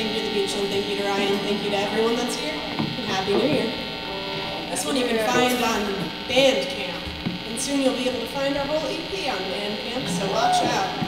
thank you to the beach, and thank you to Ryan, thank you to everyone that's here, and Happy New Year. This one you can find on Bandcamp, and soon you'll be able to find our whole EP on Bandcamp, so watch out.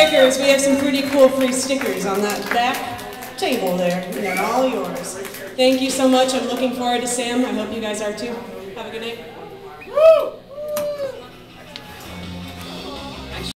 Stickers, we have some pretty cool free stickers on that back table there. And they're all yours. Thank you so much. I'm looking forward to Sam. I hope you guys are too. Have a good night. Woo!